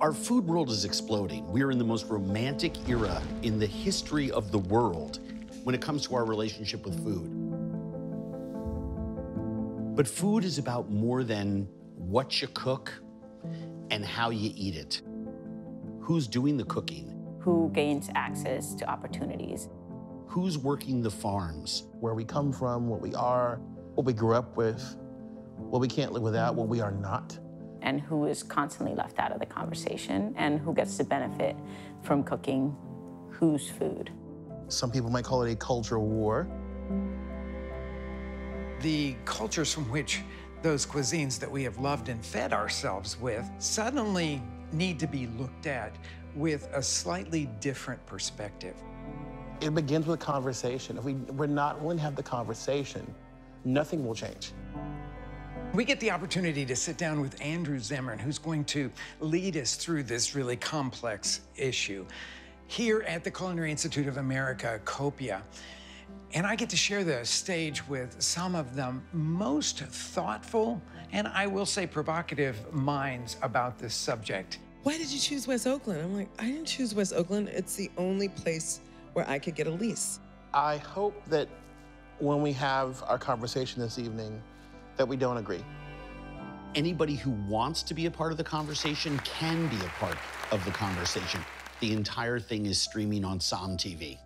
Our food world is exploding. We're in the most romantic era in the history of the world when it comes to our relationship with food. But food is about more than what you cook and how you eat it. Who's doing the cooking? Who gains access to opportunities? Who's working the farms? Where we come from, what we are, what we grew up with, what we can't live without, what we are not. And who is constantly left out of the conversation and who gets to benefit from cooking whose food. Some people might call it a cultural war. The cultures from which those cuisines that we have loved and fed ourselves with suddenly need to be looked at with a slightly different perspective. It begins with a conversation. If we, we're not willing to have the conversation, nothing will change. We get the opportunity to sit down with Andrew Zimmern, who's going to lead us through this really complex issue here at the Culinary Institute of America, COPIA. And I get to share the stage with some of the most thoughtful and I will say provocative minds about this subject. Why did you choose West Oakland? I'm like, I didn't choose West Oakland. It's the only place where I could get a lease. I hope that when we have our conversation this evening, that we don't agree. Anybody who wants to be a part of the conversation can be a part of the conversation. The entire thing is streaming on SOMM TV.